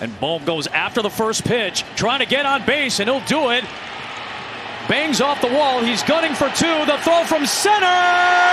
And Bohm goes after the first pitch, trying to get on base, and he'll do it. Bangs off the wall. He's gunning for two. The throw from center.